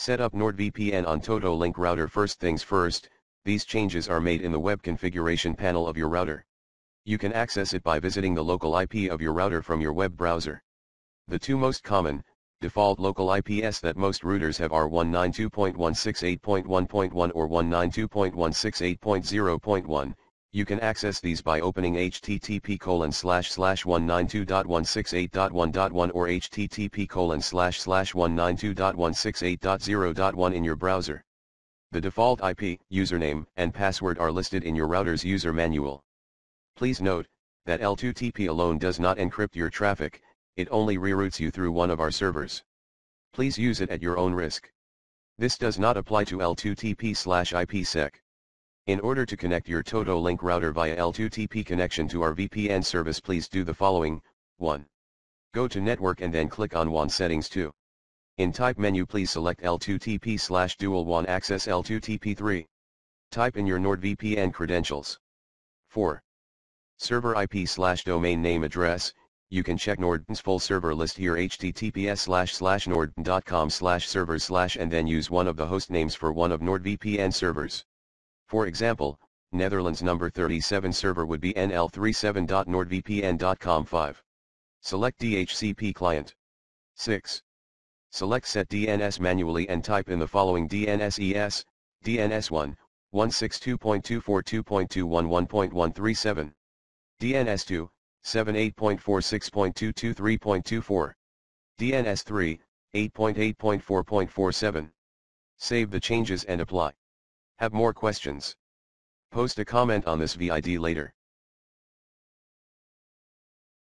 Set up NordVPN on TotoLink router first things first, these changes are made in the web configuration panel of your router. You can access it by visiting the local IP of your router from your web browser. The two most common, default local IPs that most routers have are 192.168.1.1 or 192.168.0.1, you can access these by opening http colon slash slash 192.168.1.1 or http colon slash slash 192.168.0.1 in your browser. The default IP, username, and password are listed in your router's user manual. Please note, that L2TP alone does not encrypt your traffic, it only reroutes you through one of our servers. Please use it at your own risk. This does not apply to L2TP slash IPsec. In order to connect your TotoLink router via L2TP connection to our VPN service please do the following, 1. Go to Network and then click on WAN Settings 2. In Type menu please select L2TP slash dual WAN access L2TP3. Type in your NordVPN credentials. 4. Server IP slash domain name address, you can check Nord's full server list here https slash slash nord.com slash servers slash and then use one of the host names for one of NordVPN servers. For example, Netherlands number 37 server would be nl37.nordvpn.com 5. Select DHCP client. 6. Select set DNS manually and type in the following DNSES, DNS1, 162.242.211.137. DNS2, 78.46.223.24. DNS3, 8.8.4.47. Save the changes and apply. Have more questions? Post a comment on this VID later.